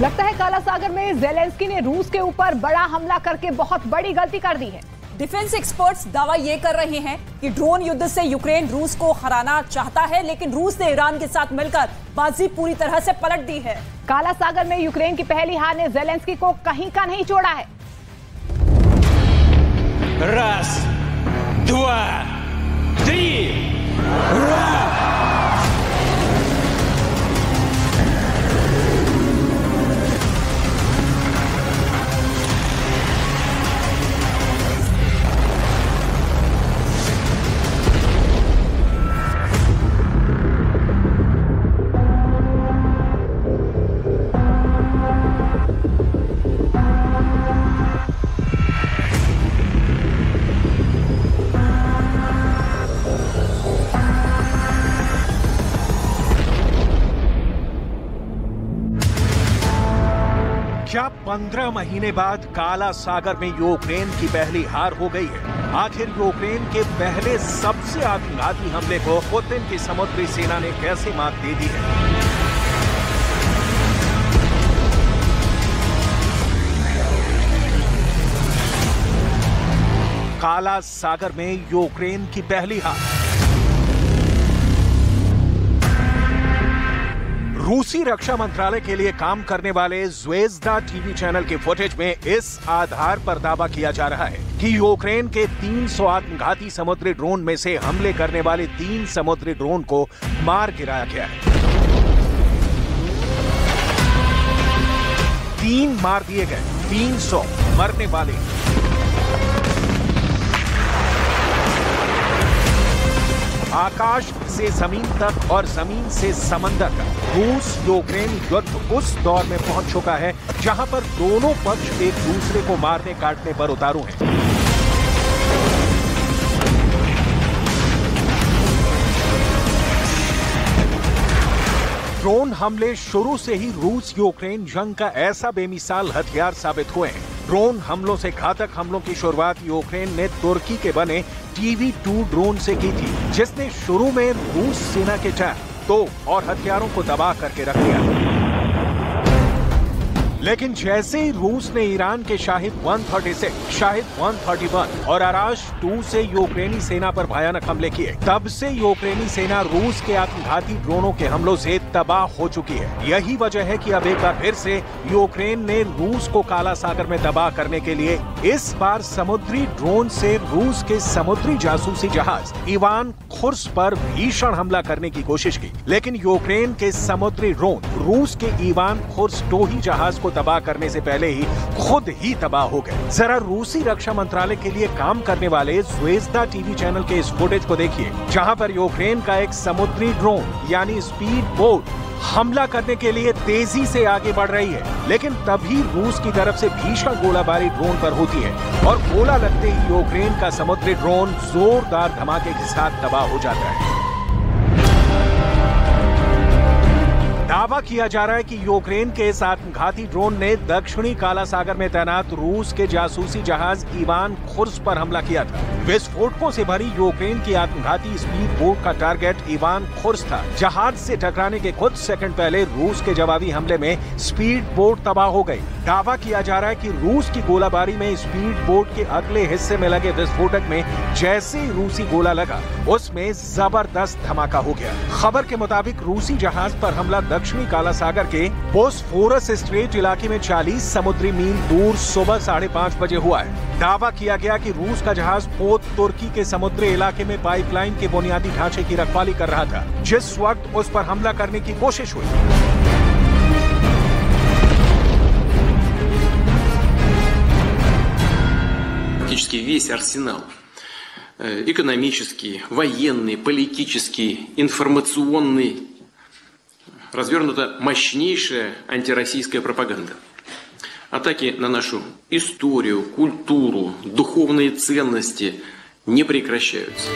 लगता है काला सागर में जेलेंस्की ने रूस के ऊपर बड़ा हमला करके बहुत बड़ी गलती कर दी है डिफेंस एक्सपर्ट्स दावा ये कर रहे हैं कि ड्रोन युद्ध से यूक्रेन रूस को हराना चाहता है लेकिन रूस ने ईरान के साथ मिलकर बाजी पूरी तरह से पलट दी है काला सागर में यूक्रेन की पहली हार ने जेलेंस्की को कहीं का नहीं छोड़ा है Раз, два, три! पंद्रह महीने बाद काला सागर में यूक्रेन की पहली हार हो गई है। आखिर यूक्रेन के पहले सबसे आत्मघाती हमले को पुतिन की समुद्री सेना ने कैसे मात दे दी है? काला सागर में यूक्रेन की पहली हार। रूसी रक्षा मंत्रालय के लिए काम करने वाले ज्वेजदा टीवी चैनल के फुटेज में इस आधार पर दावा किया जा रहा है कि यूक्रेन के 300 आत्मघाती समुद्री ड्रोन में से हमले करने वाले तीन समुद्री ड्रोन को मार गिराया गया है। तीन मार दिए गए 300 मरने वाले। आकाश से ज़मीन तक और ज़मीन से समंदर तक। रूस, यूक्रेन युद्ध उस दौर में पहुँच चुका है, जहाँ पर दोनों पक्ष एक दूसरे को मारने, काटने पर उतारू हैं। ड्रोन हमले शुरू से ही रूस, यूक्रेन जंग का ऐसा बेमिसाल हथियार साबित हुए हैं। ड्रोन हमलों से घातक हमलों की शुरुआत यूक्रेन ने तुर्की के बने टीवी टू ड्रोन से की थी, जिसने शुरू में रूस सेना के टैंक तो और हथियारों को दबा करके रख दिया। लेकिन जैसे ही रूस ने ईरान के शाहिद 136, शाहिद 131 और आराश 2 से यूक्रेनी सेना पर भयानक हमले किए तब से यूक्रेनी सेना रूस के आत्मघाती ड्रोनों के हमलों से तबाह हो चुकी है। यही वजह है कि अब एक बार फिर से यूक्रेन ने रूस को काला सागर में तबाह करने के लिए इस बार समुद्री ड्रोन से रूस के समुद्री जासूसी जहाज़ इवान खुर्स पर भीषण हमला करने की कोशिश की। लेकिन यूक्रेन के समुद्री ड्रोन रूस के इवान खुर्स टोही जहाज़ को तबाह करने से पहले ही खुद ही तबाह हो गए। जरा रूसी रक्षा मंत्रालय के लिए काम करने वाले ज्वेजदा टीवी चैनल के इस फुटेज को देखिए, जहाँ पर यूक्रेन का एक समुद्री ड्रोन, यानी स्पीड बोट हमला करने के लिए तेज़ी से आगे बढ़ रही है। लेकिन तभी रूस की तरफ़ से भीषण गोलाबारी ड्रोन पर होती है और गोला लगते ही यूक्रेन का समुद्री ड्रोन जोरदार धमाके के साथ तबाह हो जाता है। दावा किया जा रहा है कि यूक्रेन के इस आत्मघाती ड्रोन ने दक्षिणी काला सागर में तैनात रूस के जासूसी जहाज़ ईवान खुर्स पर हमला किया था। विस्फोटकों से भरी यूक्रेन की आत्मघाती स्पीड बोट का टारगेट इवान खुर्स था। जहाज़ से टकराने के कुछ सेकंड पहले रूस के जवाबी हमले में स्पीड बोट तबाह हो गई। दावा किया जा रहा है कि रूस की गोलाबारी में स्पीड बोट के अगले हिस्से में लगे विस्फोटक में जैसे ही रूसी गोला लगा, उसमें ज़बरदस्त धमाका हो गया। खबर के मुताबिक रूसी जहाज़ पर हमला दक्षिणी काला सागर के बोस्फोरस स्ट्रेट इलाके में 40 समुद्री मील दूर सुबह साढ़े पाँच बजे हुआ है। दावा किया गया कि रूस का जहाज़ पोत तुर्की के समुद्री इलाके में पाइपलाइन के बुनियादी ढांचे की रखवाली कर रहा था जिस वक्त उस पर हमला करने की कोशिश हुई практически весь арсенал э, экономический, военный, политический, информационный развернута мощнейшая антироссийская пропаганда. Атаки на нашу историю, культуру, духовные ценности не прекращаются.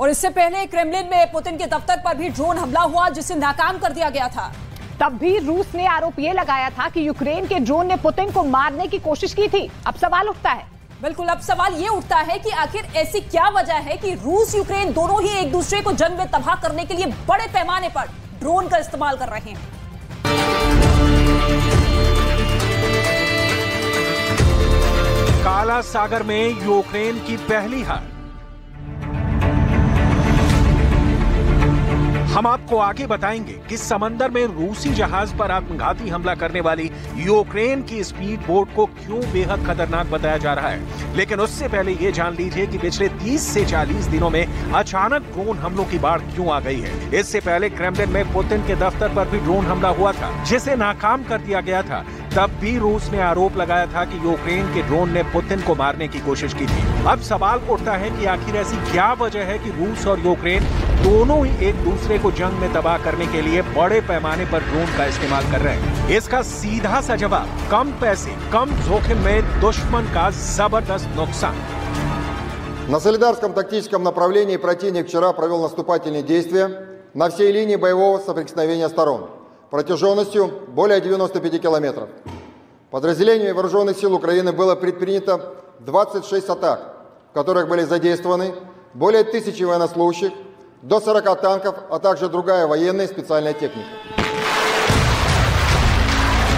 और इससे पहले क्रेमलिन में पुतिन के दफ्तर पर भी ड्रोन हमला हुआ जिसे नाकाम कर दिया गया था तब भी रूस ने आरोप ये लगाया था कि यूक्रेन के ड्रोन ने पुतिन को मारने की कोशिश की थी अब सवाल उठता है बिल्कुल अब सवाल ये उठता है कि आखिर ऐसी क्या वजह है कि रूस यूक्रेन दोनों ही एक दूसरे को जंग में तबाह करने के लिए बड़े पैमाने पर ड्रोन का इस्तेमाल कर रहे हैं। काला सागर में यूक्रेन की पहली हार। हम आपको आगे बताएँगे कि समंदर में रूसी जहाज़ पर आत्मघाती हमला करने वाली यूक्रेन की स्पीड बोट को क्यों बेहद खतरनाक बताया जा रहा है? लेकिन उससे पहले ये जान लीजिए कि पिछले 30 से 40 दिनों में अचानक ड्रोन हमलों की बाढ़ क्यों आ गई है? इससे पहले क्रेमलिन में पुतिन के दफ्तर पर भी ड्रोन हमला हुआ था, जिसे नाकाम कर दिया गया था। तब भी रूस ने आरोप लगाया था कि यूक्रेन के ड्रोन ने पुतिन को मारने की कोशिश की थी। अब सवाल उठता है कि आखिर ऐसी क्या वजह है कि रूस और यूक्रेन दोनों ही एक दूसरे को जंग में तबाह करने के लिए बड़े पैमाने पर ड्रोन का इस्तेमाल कर रहे हैं इसका सीधा सा जवाब कम पैसे कम जोखिम में दुश्मन का जबरदस्त नुकसान На Солидарском тактическом направлении противник вчера провел наступательные действия на всей линии боевого соприкосновения сторон протяженностью более 95 километров. Подразделениями вооруженных сил Украины было предпринято 26 атак, в которых были задействованы более тысячи военнослужащих, до 40 танков, а также другая военная и специальная техника.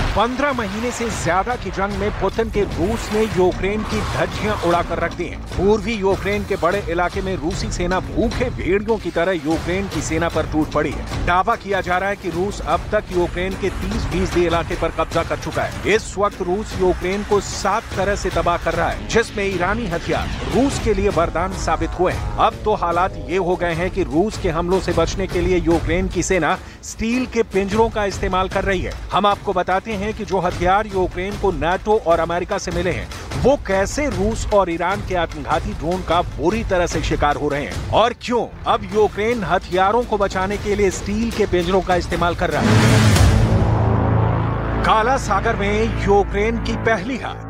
पंद्रह महीने से ज़्यादा की जंग में पुतिन के रूस ने यूक्रेन की धज्जियाँ उड़ाकर रख दी हैं। पूर्वी यूक्रेन के बड़े इलाके में रूसी सेना भूखे भेड़ियों की तरह यूक्रेन की सेना पर टूट पड़ी है। दावा किया जा रहा है कि रूस अब तक यूक्रेन के 30 फ़ीसदी इलाके पर कब्जा कर चुका है। इस वक्त रूस यूक्रेन को सात तरह से तबाह कर रहा है, जिसमें ईरानी हथियार, रूस के लिए वरदान साबित हुए हैं। अब तो हालात ये हो गए हैं कि रूस के हमलों से बचने के लिए यूक्रेन की सेना स्टील के पिंजरों का इस्तेमाल कर रही है। हम आपको बताते हैं कि जो हथियार यूक्रेन को नाटो और अमेरिका से मिले हैं, वो कैसे रूस और ईरान के आत्मघाती ड्रोन का बुरी तरह से शिकार हो रहे हैं? और क्यों अब यूक्रेन हथियारों को बचाने के लिए स्टील के पिंजरों का इस्तेमाल कर रहा है? काला सागर में यूक्रेन की पहली हार।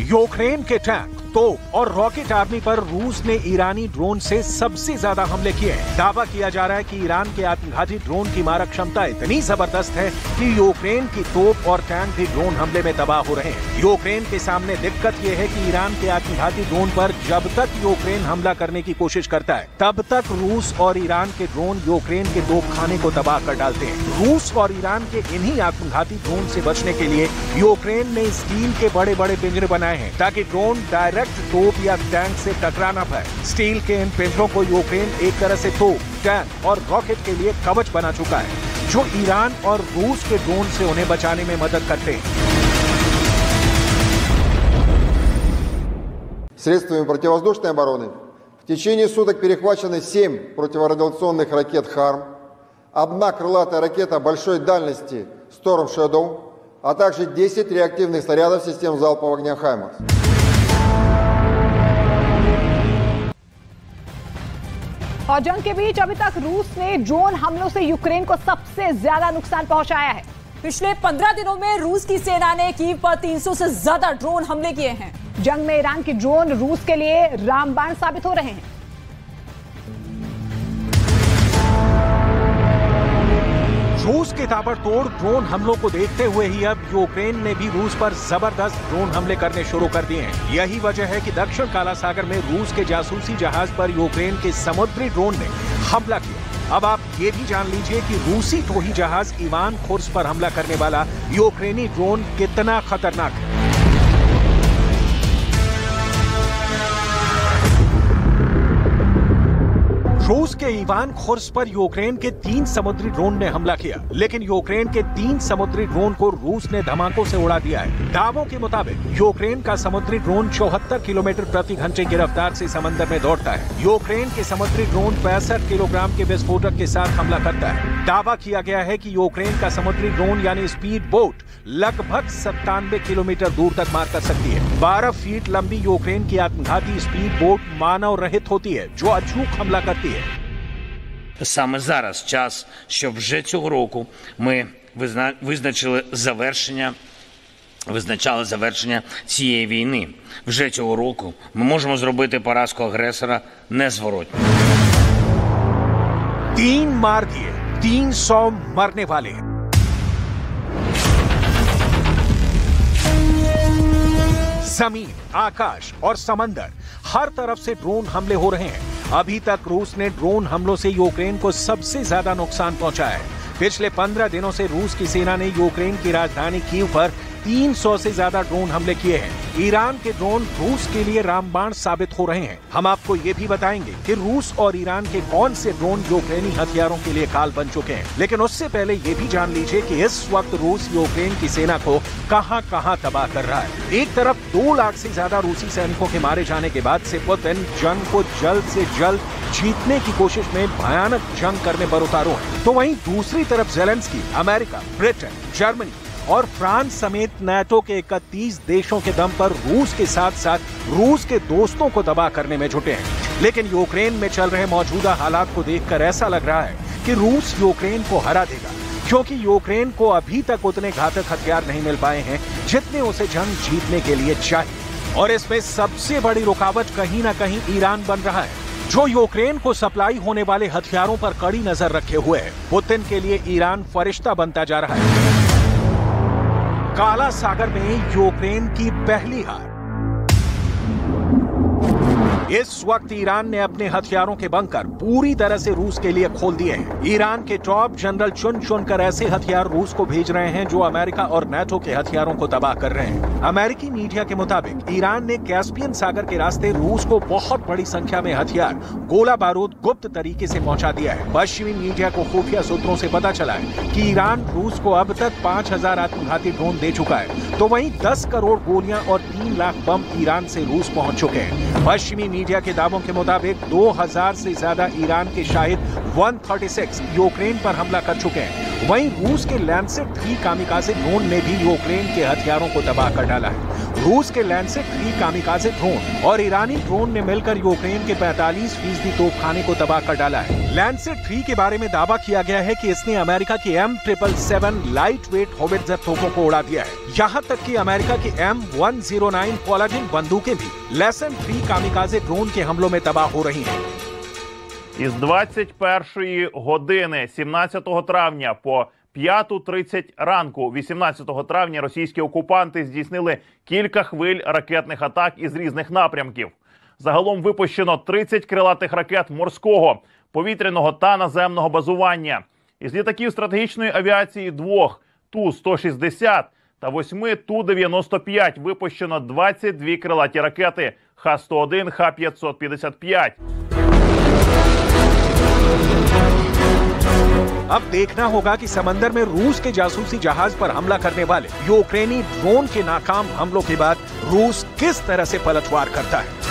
यूक्रेन के टैंक तोप और रॉकेट आर्मी पर रूस ने ईरानी ड्रोन से सबसे ज़्यादा हमले किए हैं। दावा किया जा रहा है कि ईरान के आत्मघाती ड्रोन की मारक क्षमता इतनी ज़बरदस्त है कि यूक्रेन की तोप और टैंक भी ड्रोन हमले में तबाह हो रहे हैं। यूक्रेन के सामने दिक्कत ये है कि ईरान के आत्मघाती ड्रोन पर जब तक यूक्रेन हमला करने की कोशिश करता है, तब तक रूस और ईरान के ड्रोन यूक्रेन के तोप खाने को तबाह कर डालते हैं। रूस और ईरान के इन्हीं आत्मघाती ड्रोन से बचने के लिए यूक्रेन ने स्टील के बड़े बड़े पिंजरे बनाए हैं ताकि ड्रोन डायरेक्ट डायरेक्ट तोप या टैंक से टकराना पाए स्टील के इन पिंजरों को यूक्रेन एक तरह से तोप टैंक और रॉकेट के लिए कवच बना चुका है जो ईरान और रूस के ड्रोन से उन्हें बचाने में मदद करते हैं Средствами противовоздушной обороны в течение суток перехвачены 7 противорадиационных ракет «Харм», одна крылатая ракета большой дальности «Storm Shadow», а также 10 реактивных снарядов систем залпового огня «Хаймарс». और जंग के बीच अभी तक रूस ने ड्रोन हमलों से यूक्रेन को सबसे ज़्यादा नुकसान पहुँचाया है। पिछले पंद्रह दिनों में रूस की सेना ने कीव पर 300 से ज़्यादा ड्रोन हमले किए हैं। जंग में ईरान के ड्रोन रूस के लिए रामबाण साबित हो रहे हैं। रूस के ताबड़तोड़ ड्रोन हमलों को देखते हुए ही अब यूक्रेन ने भी रूस पर ज़बरदस्त ड्रोन हमले करने शुरू कर दिए हैं। यही वजह है कि दक्षिण काला सागर में रूस के जासूसी जहाज़ पर यूक्रेन के समुद्री ड्रोन ने हमला किया। अब आप ये भी जान लीजिए कि रूसी टोही जहाज़ इवान खुर्स पर हमला करने वाला यूक्रेनी ड्रोन कितना खतरनाक है। रूस के ईवान खुर्स पर यूक्रेन के तीन समुद्री ड्रोन ने हमला किया। लेकिन यूक्रेन के तीन समुद्री ड्रोन को रूस ने धमाकों से उड़ा दिया है। दावों के मुताबिक, यूक्रेन का समुद्री ड्रोन चौहत्तर किलोमीटर प्रति घंटे की रफ्तार से समंदर में दौड़ता है। यूक्रेन के समुद्री ड्रोन पैंसठ किलोग्राम के विस्फोटक के साथ हमला करता है। दावा किया गया है की यूक्रेन का समुद्री ड्रोन यानी स्पीड बोट लगभग सत्तानवे किलोमीटर दूर तक मार कर सकती है बारह फीट लंबी यूक्रेन की आत्मघाती स्पीड बोट मानव रहित होती है जो अचूक हमला करती है Саме зараз час, щоб вже цього року ми визна- визначили завершення. Визначали завершення цієї війни. Вже цього року ми можемо зробити поразку агресора незворотньо. तीन मार दिए तीन सौ ज़मीन, आकाश और समंदर, हर तरफ़ से ड्रोन हमले हो रहे हैं। अभी तक रूस ने ड्रोन हमलों से यूक्रेन को सबसे ज़्यादा नुकसान पहुँचा है। पिछले पंद्रह दिनों से रूस की सेना ने यूक्रेन की राजधानी कीव पर 300 से ज़्यादा ड्रोन हमले किए हैं। ईरान के ड्रोन रूस के लिए रामबाण साबित हो रहे हैं। हम आपको ये भी बताएँगे कि रूस और ईरान के कौन से ड्रोन यूक्रेनी हथियारों के लिए काल बन चुके हैं। लेकिन उससे पहले ये भी जान लीजिए कि इस वक्त रूस यूक्रेन की सेना को कहाँ कहाँ तबाह कर रहा है। एक तरफ़ दो लाख से ज़्यादा रूसी सैनिकों के मारे जाने के बाद से पुतिन जंग को जल्द से जल्द जीतने की कोशिश में भयानक जंग करने पर उतारू है। तो वहीं दूसरी तरफ़ जेलेंस्की, अमेरिका, ब्रिटेन, जर्मनी और फ्रांस समेत नाटो के 31 देशों के दम पर रूस के साथ साथ रूस के दोस्तों को तबाह करने में जुटे हैं। लेकिन यूक्रेन में चल रहे मौजूदा हालात को देखकर ऐसा लग रहा है कि रूस यूक्रेन को हरा देगा, क्योंकि यूक्रेन को अभी तक उतने घातक हथियार नहीं मिल पाए हैं जितने उसे जंग जीतने के लिए चाहिए। और इसमें सबसे बड़ी रुकावट कहीं ना कहीं ईरान बन रहा है, जो यूक्रेन को सप्लाई होने वाले हथियारों पर कड़ी नज़र रखे हुए है। पुतिन के लिए ईरान फरिश्ता बनता जा रहा है। काला सागर में यूक्रेन की पहली हार। इस वक्त ईरान ने अपने हथियारों के बंकर पूरी तरह से रूस के लिए खोल दिए हैं। ईरान के टॉप जनरल चुन चुन कर ऐसे हथियार रूस को भेज रहे हैं जो अमेरिका और नेटो के हथियारों को तबाह कर रहे हैं। अमेरिकी मीडिया के मुताबिक, ईरान ने कैस्पियन सागर के रास्ते रूस को बहुत बड़ी संख्या में हथियार, गोला बारूद गुप्त तरीके से पहुँचा दिया है। पश्चिमी मीडिया को खुफिया सूत्रों से पता चला है कि ईरान रूस को अब तक पाँच आत्मघाती ड्रोन दे चुका है। तो वही दस करोड़ गोलियाँ और तीन लाख बम ईरान से रूस पहुँच चुके हैं। पश्चिमी मीडिया के दावों के मुताबिक 2000 से ज़्यादा ईरान के शाहिद 136 यूक्रेन पर हमला कर चुके हैं। वहीं रूस के लैंसेट थ्री कामिकाजे ड्रोन ने भी यूक्रेन के हथियारों को तबाह कर डाला है। रूस के लैंसेट थ्री कामिकाजे ड्रोन और ईरानी ड्रोन ने मिलकर यूक्रेन के 45 फीसदी तोपखाने को तबाह कर डाला है लैंसेट थ्री के बारे में दावा किया गया है कि इसने अमेरिका की M triple seven light weight howitzer तोपों को उड़ा दिया है यहाँ तक कि अमेरिका की M one zero nine Paladin बंदूकें भी लेसन थ्री कामिकाजे ड्रोन के हमलों में तबाह हो रही हैं Із 21 години 17 травня по 5.30 ранку, 18 травня, російські окупанти здійснили кілька хвиль ракетних атак із різних напрямків. Загалом випущено 30 крилатих ракет морського, повітряного та наземного базування. Із літаків стратегічної авіації двох Ту-160 та восьми Ту-95 випущено 22 крилаті ракети Х-101, Х-555. अब देखना होगा कि समंदर में रूस के जासूसी जहाज़ पर हमला करने वाले यूक्रेनी ड्रोन के नाकाम हमलों के बाद रूस किस तरह से पलटवार करता है।